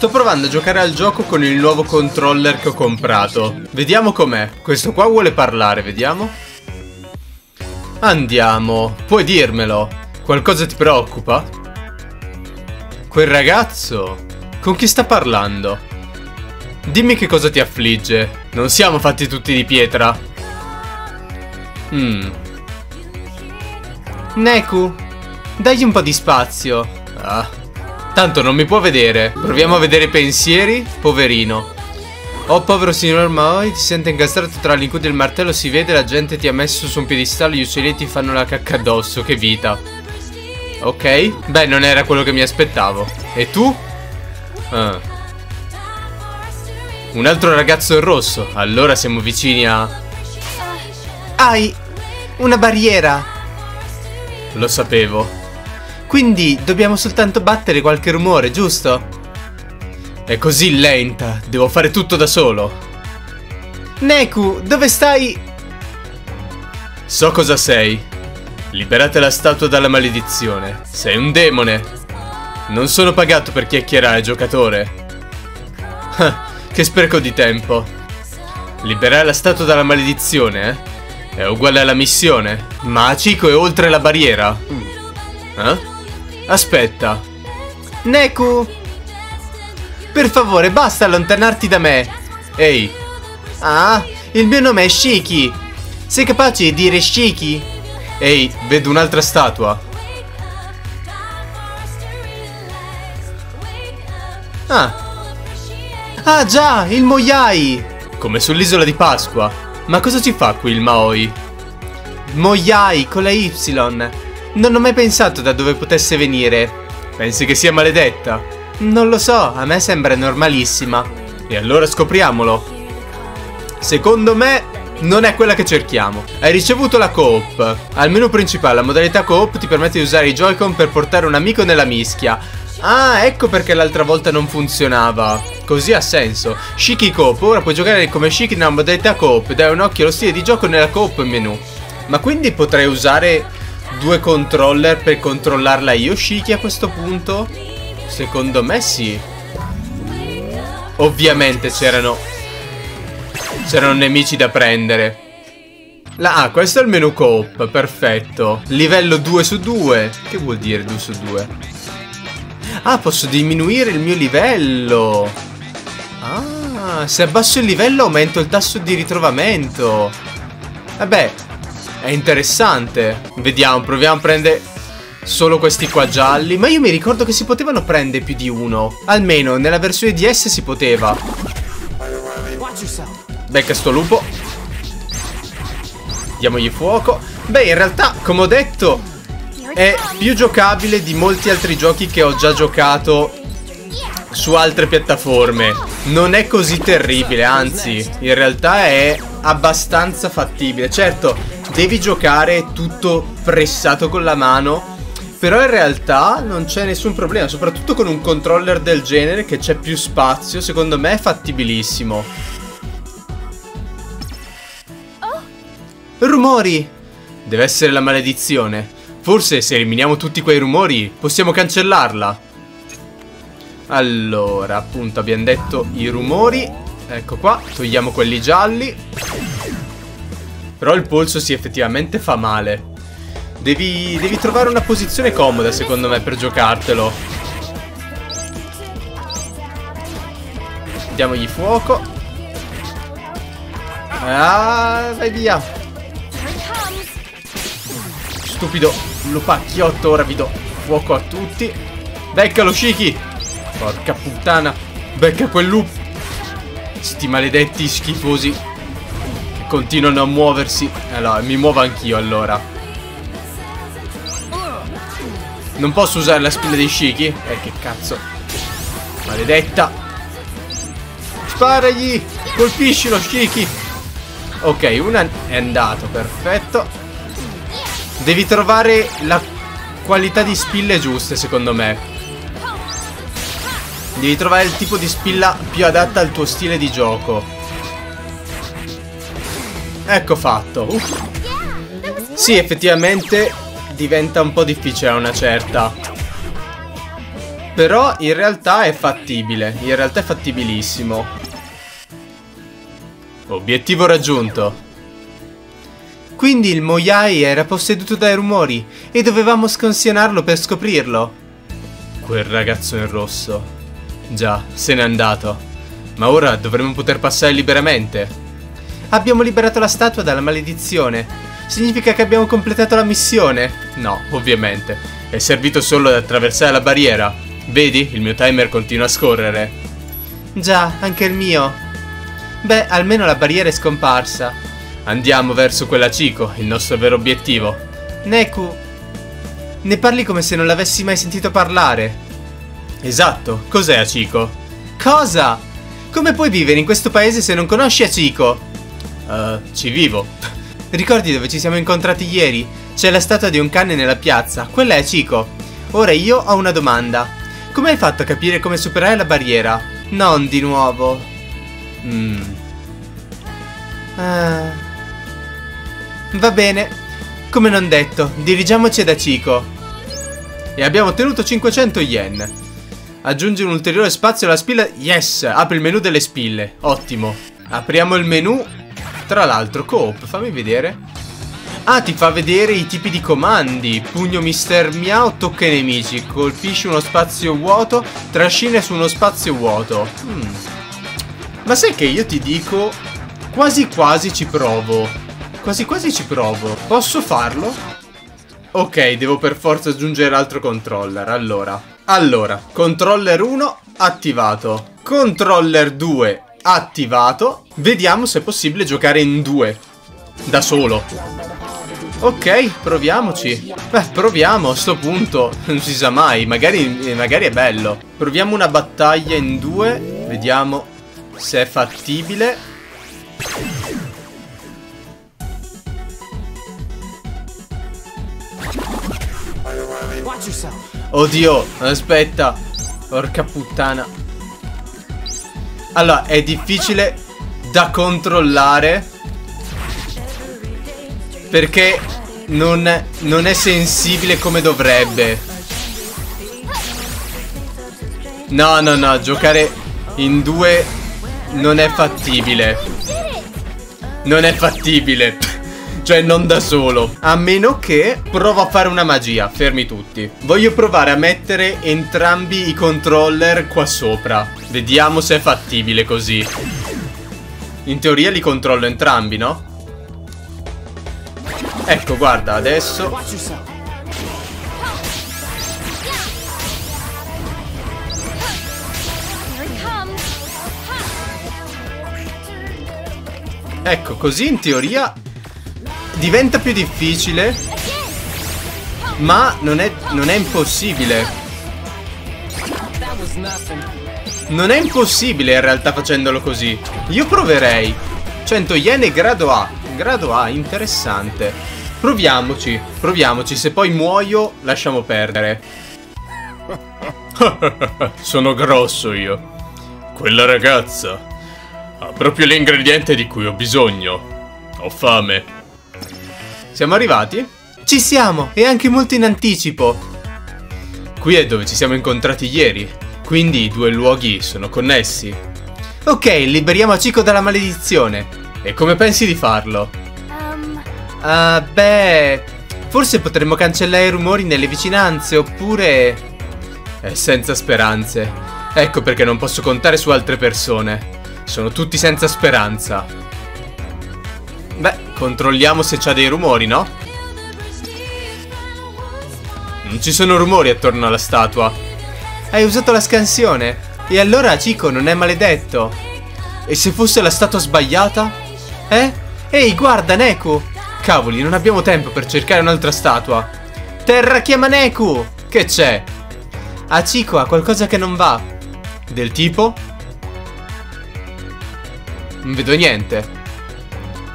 Sto provando a giocare al gioco con il nuovo controller che ho comprato. Vediamo com'è. Questo qua vuole parlare, vediamo. Andiamo. Puoi dirmelo. Qualcosa ti preoccupa? Quel ragazzo? Con chi sta parlando? Dimmi che cosa ti affligge. Non siamo fatti tutti di pietra. Hmm. Neku, dagli un po' di spazio. Ah. Tanto non mi può vedere. Proviamo a vedere i pensieri. Poverino. Oh povero signor Maoi, ti sente incastrato tra l'incuto e il martello, si vede, la gente ti ha messo su un piedistallo, gli uccelli ti fanno la cacca addosso, che vita. Ok, beh non era quello che mi aspettavo. E tu? Ah. Un altro ragazzo in rosso, allora siamo vicini a... Hai una barriera. Lo sapevo. Quindi dobbiamo soltanto battere qualche rumore, giusto? È così lenta, devo fare tutto da solo. Neku, dove stai? So cosa sei. Liberate la statua dalla maledizione. Sei un demone. Non sono pagato per chiacchierare, giocatore. Che spreco di tempo. Liberare la statua dalla maledizione, eh? È uguale alla missione. Ma Achiko è oltre la barriera. Eh? Aspetta. Neku! Per favore, basta allontanarti da me. Ehi. Ah, il mio nome è Shiki. Sei capace di dire Shiki? Ehi, vedo un'altra statua. Ah. Ah già, il Moyai. Come sull'isola di Pasqua. Ma cosa ci fa qui il Maoi? Moyai con la Y. Non ho mai pensato da dove potesse venire. Pensi che sia maledetta? Non lo so, a me sembra normalissima. E allora scopriamolo. Secondo me non è quella che cerchiamo. Hai ricevuto la coop. Al menu principale la modalità coop ti permette di usare i Joy-Con per portare un amico nella mischia. Ah, ecco perché l'altra volta non funzionava. Così ha senso. Shiki Coop, ora puoi giocare come Shiki nella modalità coop. Dai un occhio allo stile di gioco nella coop menu. Ma quindi potrei usare due controller per controllarla io Shiki a questo punto? Secondo me sì. Ovviamente c'erano... C'erano nemici da prendere. La, ah, questo è il menu coop, perfetto. Livello 2 su 2. Che vuol dire 2 su 2? Ah, posso diminuire il mio livello. Ah, se abbasso il livello aumento il tasso di ritrovamento. Vabbè, è interessante. Vediamo, proviamo a prendere solo questi qua gialli. Ma io mi ricordo che si potevano prendere più di uno. Almeno nella versione DS si poteva. Becca sto lupo. Diamogli fuoco. Beh, in realtà, come ho detto, è più giocabile di molti altri giochi che ho già giocato su altre piattaforme. Non è così terribile, anzi, in realtà è abbastanza fattibile. Certo, devi giocare tutto pressato con la mano però in realtà non c'è nessun problema, soprattutto con un controller del genere che c'è più spazio, secondo me è fattibilissimo. Rumori! Deve essere la maledizione. Forse se eliminiamo tutti quei rumori possiamo cancellarla. Allora, appunto abbiamo detto i rumori. Ecco qua, togliamo quelli gialli. Però il polso si effettivamente fa male. Devi, devi trovare una posizione comoda secondo me per giocartelo. Diamogli fuoco. Ah, vai via. Stupido lupacchiotto Ora vi do fuoco a tutti. Beccalo Shiki. Porca puttana. Becca quel lupo Sti maledetti schifosi continuano a muoversi Allora mi muovo anch'io allora Non posso usare la spilla dei Shiki? Eh, che cazzo. Maledetta. Sparagli! Colpisci lo Shiki! Ok, una è andato, perfetto. Devi trovare la qualità di spille giuste, secondo me. Devi trovare il tipo di spilla più adatta al tuo stile di gioco. Ecco fatto. Sì, effettivamente diventa un po' difficile a una certa. Però in realtà è fattibile. In realtà è fattibilissimo. Obiettivo raggiunto. Quindi il Moyai era posseduto dai rumori e dovevamo scansionarlo per scoprirlo. Quel ragazzo in rosso. Già, se n'è andato. Ma ora dovremmo poter passare liberamente. Abbiamo liberato la statua dalla maledizione. Significa che abbiamo completato la missione? No, ovviamente. È servito solo ad attraversare la barriera. Vedi, il mio timer continua a scorrere. Già, anche il mio. Beh, almeno la barriera è scomparsa. Andiamo verso quella Chico, il nostro vero obiettivo. Neku, ne parli come se non l'avessi mai sentito parlare. Esatto, cos'è Achiko? Cosa? Come puoi vivere in questo paese se non conosci Achiko? Uh, ci vivo. Ricordi dove ci siamo incontrati ieri? C'è la statua di un cane nella piazza, quella è Achiko. Ora io ho una domanda. Come hai fatto a capire come superare la barriera? Non di nuovo. Mmm. Ah. Va bene. Come non detto, dirigiamoci da Chico. E abbiamo ottenuto 500 yen. Aggiungi un ulteriore spazio alla spilla. Yes! Apri il menu delle spille. Ottimo. Apriamo il menu. Tra l'altro, coop, fammi vedere. Ah, ti fa vedere i tipi di comandi. Pugno Mister Miao, tocca i nemici. Colpisci uno spazio vuoto, trascina su uno spazio vuoto. Hmm. Ma sai che io ti dico, quasi quasi ci provo. Quasi quasi ci provo. Posso farlo? Ok, devo per forza aggiungere altro controller. Allora. Allora, controller 1 attivato. Controller 2 attivato. Vediamo se è possibile giocare in due. Da solo. Ok, proviamoci. Beh, proviamo a sto punto. Non si sa mai, magari, magari è bello. Proviamo una battaglia in due. Vediamo se è fattibile. Oddio, aspetta. Porca puttana. Allora, è difficile da controllare. Perché non, non è sensibile come dovrebbe. No, no, no, giocare in due non è fattibile. Non è fattibile. Cioè non da solo. A meno che provo a fare una magia Fermi tutti. Voglio provare a mettere entrambi i controller qua sopra. Vediamo se è fattibile così. In teoria li controllo entrambi, no? Ecco, guarda, adesso Ecco, così in teoria diventa più difficile Ma non è, non è impossibile. Non è impossibile in realtà facendolo così. Io proverei. 100 yen e grado A. Grado A, interessante. Proviamoci, proviamoci. Se poi muoio lasciamo perdere. Sono grosso io. Quella ragazza Ha proprio l'ingrediente di cui ho bisogno. Ho fame siamo arrivati? Ci siamo, e anche molto in anticipo. Qui è dove ci siamo incontrati ieri, quindi i due luoghi sono connessi. Ok, liberiamo Chico dalla maledizione. E come pensi di farlo? Um... Uh, beh... Forse potremmo cancellare i rumori nelle vicinanze, oppure... È senza speranze. Ecco perché non posso contare su altre persone. Sono tutti senza speranza. Controlliamo se c'ha dei rumori, no? Non ci sono rumori attorno alla statua. Hai usato la scansione. E allora Chico non è maledetto. E se fosse la statua sbagliata? Eh? Ehi, guarda, Neku! Cavoli, non abbiamo tempo per cercare un'altra statua. Terra chiama Neku! Che c'è? A Chico ha qualcosa che non va. Del tipo? Non vedo niente.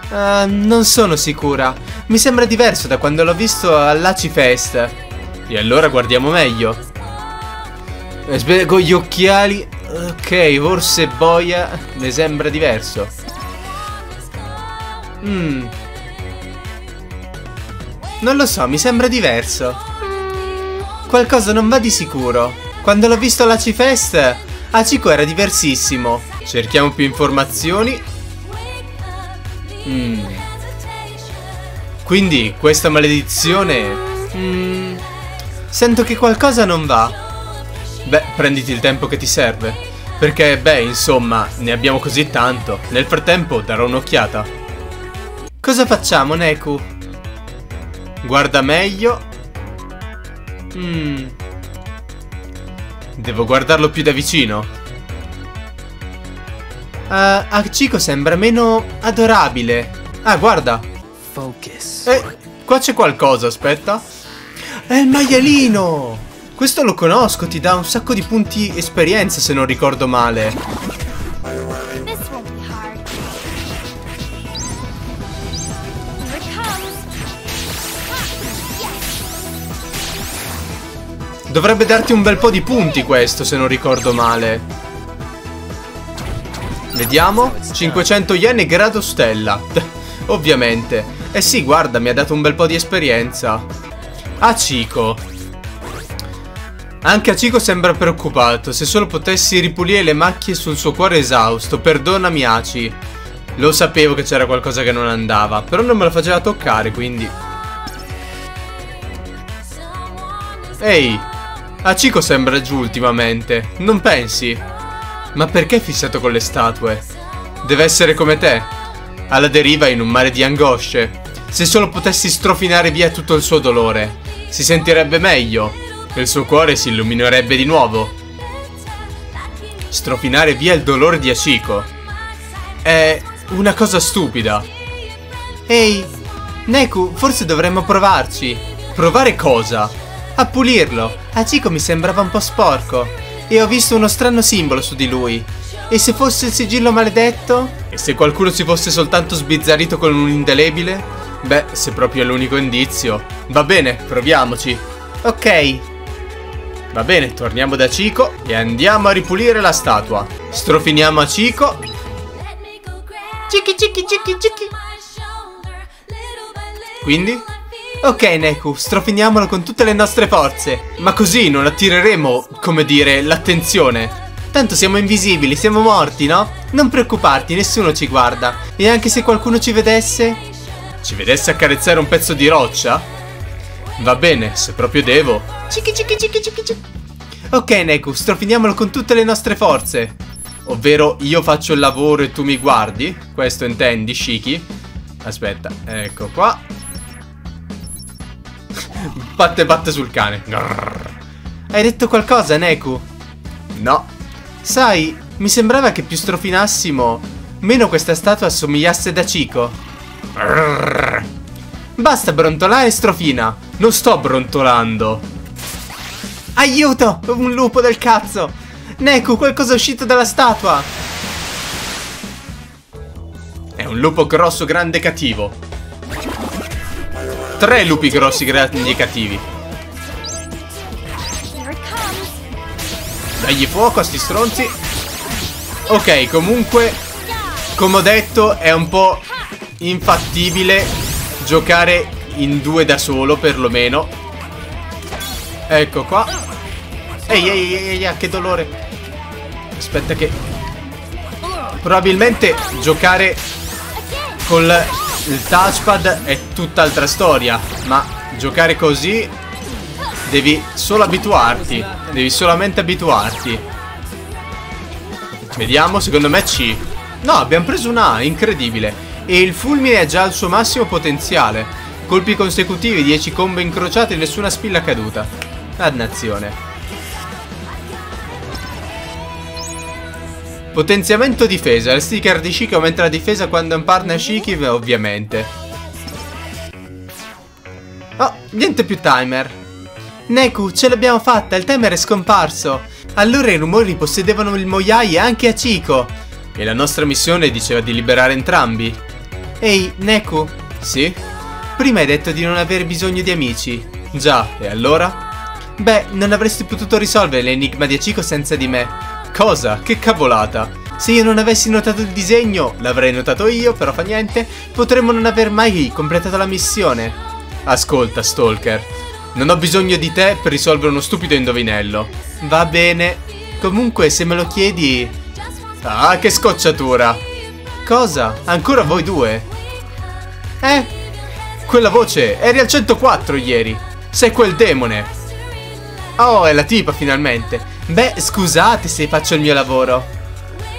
Uh, non sono sicura. Mi sembra diverso da quando l'ho visto all'Aci Fest. E allora guardiamo meglio. Con gli occhiali. Ok, forse boia. Mi sembra diverso. Mmm. Non lo so, mi sembra diverso. Qualcosa non va di sicuro. Quando l'ho visto alla C-Fest, Achiko era diversissimo. Cerchiamo più informazioni. Mm. Quindi, questa maledizione... Mm. Sento che qualcosa non va. Beh, prenditi il tempo che ti serve. Perché, beh, insomma, ne abbiamo così tanto. Nel frattempo darò un'occhiata. Cosa facciamo, Neku? Guarda meglio. Mmm. Devo guardarlo più da vicino. Uh, Achiko sembra meno adorabile. Ah, guarda. Focus. Eh, qua c'è qualcosa, aspetta. È il maialino! Questo lo conosco, ti dà un sacco di punti esperienza se non ricordo male. Dovrebbe darti un bel po' di punti questo, se non ricordo male. Vediamo. 500 yen e grado stella. Ovviamente. Eh sì, guarda, mi ha dato un bel po' di esperienza. Achiko. Anche Achiko sembra preoccupato. Se solo potessi ripulire le macchie sul suo cuore esausto. Perdonami, Aci. Lo sapevo che c'era qualcosa che non andava. Però non me lo faceva toccare, quindi... Ehi, Achiko sembra giù ultimamente. Non pensi? Ma perché fissato con le statue? Deve essere come te. Alla deriva in un mare di angosce. Se solo potessi strofinare via tutto il suo dolore. Si sentirebbe meglio il suo cuore si illuminerebbe di nuovo. Strofinare via il dolore di Achiko. È una cosa stupida. Ehi, Neku, forse dovremmo provarci. Provare cosa? A pulirlo. Achiko mi sembrava un po' sporco. E ho visto uno strano simbolo su di lui. E se fosse il sigillo maledetto? E se qualcuno si fosse soltanto sbizzarrito con un indelebile? Beh, se proprio è l'unico indizio. Va bene, proviamoci. Ok, Va bene, torniamo da Chico e andiamo a ripulire la statua. Strofiniamo a Chico. Cicchi cicchi cicchi cicchi. Quindi? Ok Neku, strofiniamolo con tutte le nostre forze. Ma così non attireremo, come dire, l'attenzione. Tanto siamo invisibili, siamo morti, no? Non preoccuparti, nessuno ci guarda. E anche se qualcuno ci vedesse? Ci vedesse accarezzare un pezzo di roccia? Va bene, se proprio devo. Cicchi cicchi cicchi cicchi cicchi. Ok, Neku, strofiniamolo con tutte le nostre forze. Ovvero, io faccio il lavoro e tu mi guardi? Questo intendi, Shiki? Aspetta, ecco qua. Batte batte sul cane. Hai detto qualcosa, Neku? No. Sai, mi sembrava che più strofinassimo, meno questa statua assomigliasse da Chico. Basta brontolare, strofina. Non sto brontolando. Aiuto! Un lupo del cazzo! Neku, qualcosa è uscito dalla statua! È un lupo grosso, grande e cattivo. Tre lupi grossi, grandi e cattivi. Dagli fuoco a sti stronzi. Ok, comunque, come ho detto, è un po' infattibile giocare in due da solo perlomeno Ecco qua Ehi ehi ehi, ehi che dolore Aspetta che Probabilmente giocare con il touchpad è tutt'altra storia Ma giocare così Devi solo abituarti Devi solamente abituarti Vediamo, secondo me C No, abbiamo preso una A, incredibile E il fulmine è già al suo massimo potenziale Colpi consecutivi, 10 combo incrociati e nessuna spilla caduta. Dannazione. Potenziamento difesa. Il sticker di Shiki aumenta la difesa quando è un partner Shiki, ovviamente. Oh, niente più timer. Neku, ce l'abbiamo fatta, il timer è scomparso. Allora i rumori possedevano il Moyai anche a Chico. E la nostra missione diceva di liberare entrambi. Ehi, Neku. Sì? Prima hai detto di non avere bisogno di amici. Già, e allora? Beh, non avresti potuto risolvere l'enigma di Achiko senza di me. Cosa? Che cavolata. Se io non avessi notato il disegno, l'avrei notato io, però fa niente, potremmo non aver mai completato la missione. Ascolta, Stalker. Non ho bisogno di te per risolvere uno stupido indovinello. Va bene. Comunque, se me lo chiedi... Ah, che scocciatura. Cosa? Ancora voi due? Eh? Quella voce, eri al 104 ieri. Sei quel demone. Oh, è la tipa finalmente. Beh, scusate se faccio il mio lavoro.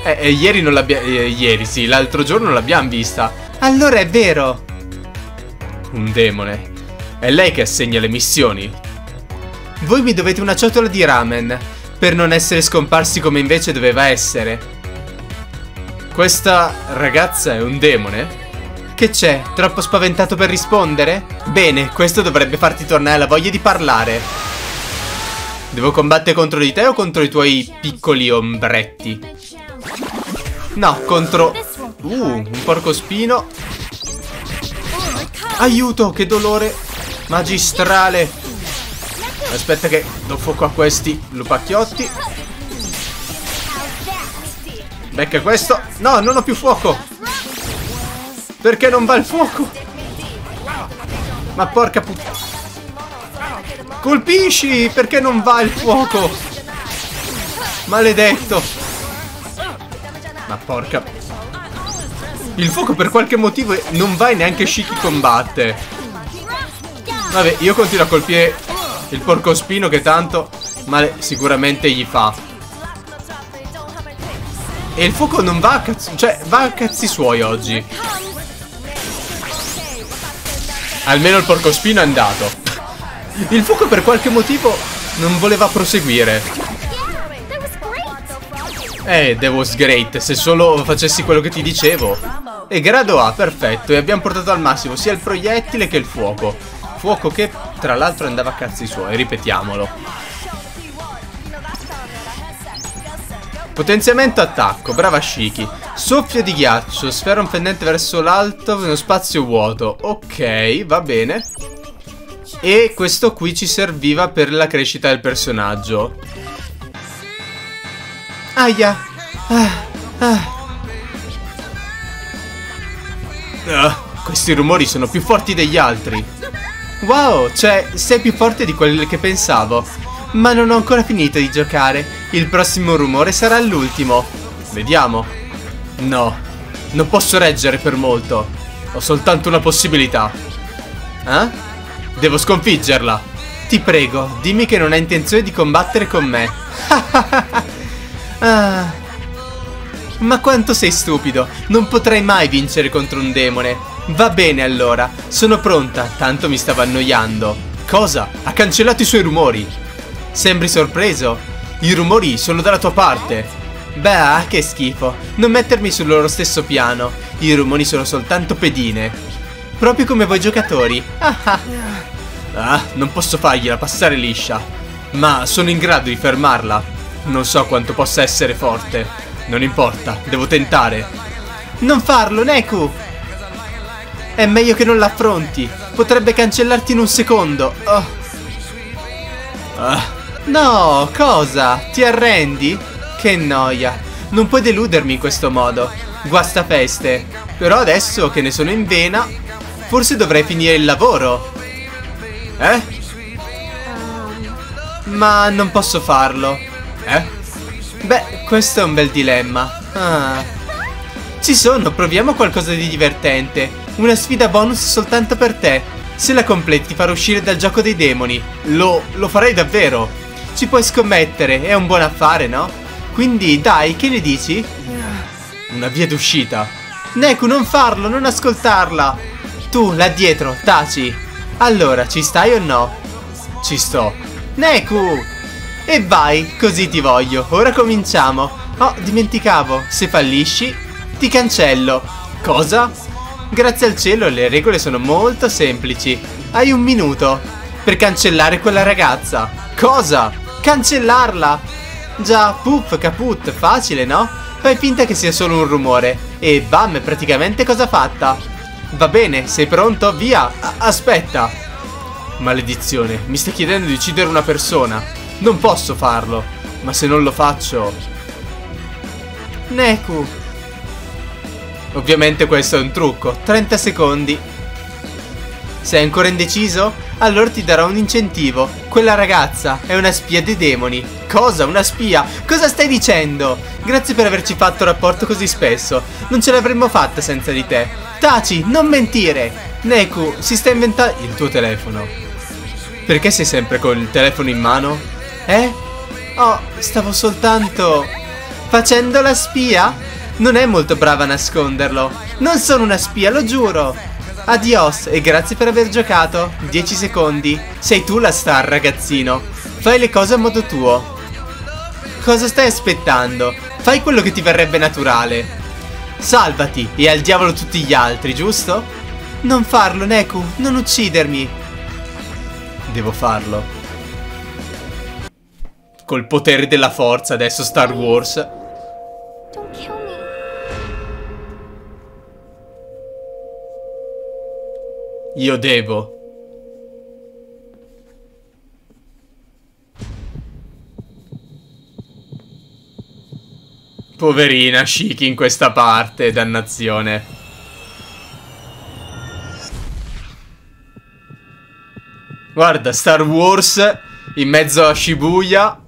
Eh, eh ieri non l'abbiamo... Eh, ieri, sì, l'altro giorno non l'abbiamo vista. Allora è vero. Un demone. È lei che assegna le missioni. Voi mi dovete una ciotola di ramen, per non essere scomparsi come invece doveva essere. Questa ragazza è un demone? Che c'è? Troppo spaventato per rispondere? Bene, questo dovrebbe farti tornare la voglia di parlare. Devo combattere contro di te o contro i tuoi piccoli ombretti? No, contro... Uh, un porco spino. Aiuto, che dolore magistrale. Aspetta che do fuoco a questi lupacchiotti. Becca questo. No, non ho più fuoco. Perché non va il fuoco? Ma porca puttana. Colpisci! Perché non va il fuoco? Maledetto. Ma porca... Il fuoco per qualche motivo non va e neanche Shiki combatte. Vabbè, io continuo a colpire il porcospino che tanto male sicuramente gli fa. E il fuoco non va a cazzo... Cioè, va a cazzi suoi oggi. Almeno il porcospino è andato. Il fuoco per qualche motivo non voleva proseguire. Eh, that was great. Se solo facessi quello che ti dicevo. E grado A, perfetto. E abbiamo portato al massimo sia il proiettile che il fuoco. Fuoco che, tra l'altro, andava a cazzi suoi. Ripetiamolo. Potenziamento attacco, brava Shiki. Soffio di ghiaccio, sfera un pendente verso l'alto, uno spazio vuoto. Ok, va bene. E questo qui ci serviva per la crescita del personaggio. Aia. Ah, ah. Ah, questi rumori sono più forti degli altri. Wow, cioè, sei più forte di quello che pensavo. Ma non ho ancora finito di giocare. Il prossimo rumore sarà l'ultimo. Vediamo. No, non posso reggere per molto. Ho soltanto una possibilità. Eh? Devo sconfiggerla. Ti prego, dimmi che non hai intenzione di combattere con me. ah. Ma quanto sei stupido. Non potrai mai vincere contro un demone. Va bene allora, sono pronta, tanto mi stavo annoiando. Cosa? Ha cancellato i suoi rumori. Sembri sorpreso? I rumori sono dalla tua parte. Beh, che schifo. Non mettermi sul loro stesso piano. I rumori sono soltanto pedine. Proprio come voi giocatori. ah, non posso fargliela passare liscia. Ma sono in grado di fermarla. Non so quanto possa essere forte. Non importa, devo tentare. Non farlo, Neku! È meglio che non l'affronti. Potrebbe cancellarti in un secondo. Oh. Ah. No, cosa? Ti arrendi? Che noia. Non puoi deludermi in questo modo. Guasta feste. Però adesso che ne sono in vena, forse dovrei finire il lavoro. Eh? Ma non posso farlo. Eh? Beh, questo è un bel dilemma. Ah. Ci sono, proviamo qualcosa di divertente. Una sfida bonus soltanto per te. Se la completi ti farò uscire dal gioco dei demoni. Lo, lo farei davvero. Ci puoi scommettere, è un buon affare, no? Quindi, dai, che ne dici? Una via d'uscita. Neku, non farlo, non ascoltarla. Tu, là dietro, taci. Allora, ci stai o no? Ci sto. Neku! E vai, così ti voglio. Ora cominciamo. Oh, dimenticavo, se fallisci, ti cancello. Cosa? Grazie al cielo le regole sono molto semplici. Hai un minuto per cancellare quella ragazza. Cosa? Cancellarla! Già, puff, caput, facile, no? Fai finta che sia solo un rumore. E bam, praticamente cosa fatta. Va bene, sei pronto? Via! A aspetta! Maledizione, mi stai chiedendo di uccidere una persona. Non posso farlo. Ma se non lo faccio... Neku. Ovviamente questo è un trucco. 30 secondi. Sei ancora indeciso? Allora ti darò un incentivo. Quella ragazza è una spia dei demoni. cosa? Una spia? Cosa stai dicendo? Grazie per averci fatto rapporto così spesso. Non ce l'avremmo fatta senza di te. Taci, non mentire! Neku, si sta inventando... Il tuo telefono. Perché sei sempre col telefono in mano? Eh? Oh, stavo soltanto... Facendo la spia? Non è molto brava a nasconderlo. Non sono una spia, lo giuro. Adios e grazie per aver giocato. 10 secondi. Sei tu la star, ragazzino. Fai le cose a modo tuo. Cosa stai aspettando? Fai quello che ti verrebbe naturale. Salvati e al diavolo tutti gli altri, giusto? Non farlo, Neku, non uccidermi. Devo farlo. Col potere della forza adesso Star Wars. Io devo. Poverina Shiki in questa parte, dannazione. Guarda, Star Wars in mezzo a Shibuya.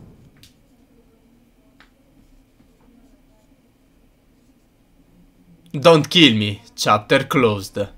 Don't kill me, chapter closed.